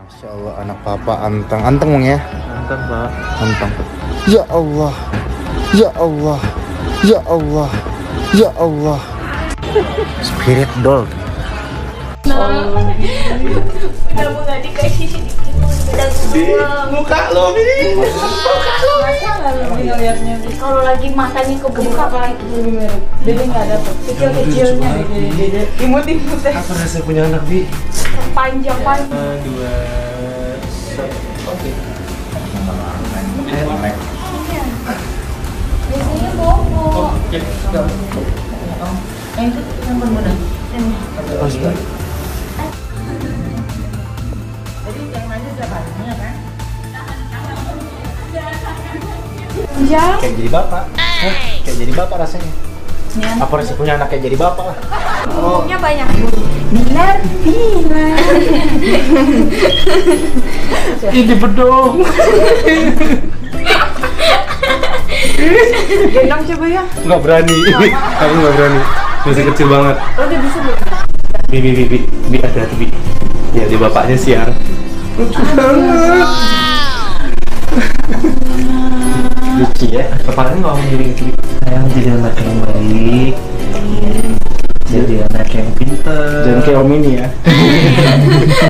Masya Allah anak papa anteng. Anteng bang ya? Mantan pak. Anteng. Ya Allah. Ya Allah. Ya Allah. Ya Allah. Spirit doll Kamu nggak dikasih sedikit udah buang. Muka lo Bi Masa nggak lu ngeliatnya? Kalau lagi matanya kebuka kayak gitu. Dede nggak dapet. Kecil-kecilnya dede. Imut-imutnya Apa rasanya punya anak Bi? panjang panjang. Dua Satu Oke Biasanya bobo. Oke Yang itu yang benar. Panjang. Kayak jadi bapak. Hah? Kayak jadi bapak rasanya. Apa rasanya punya anak kayak jadi bapak lah. Umumnya banyak. Bilar, bilar. Ini bedong. Gendong coba ya. Nggak berani. Aku nggak berani. Masih kecil banget. Lo udah bisa belum? Bi, bi, bi, bi, bi, hati-hati, bi. Ya, di bapaknya siang Lucu banget Lucu ya. Kepalanya ngomong gini gitu Sayang jadi anak yang baik. Jadi anak yang pintar jangan kayak om ini ya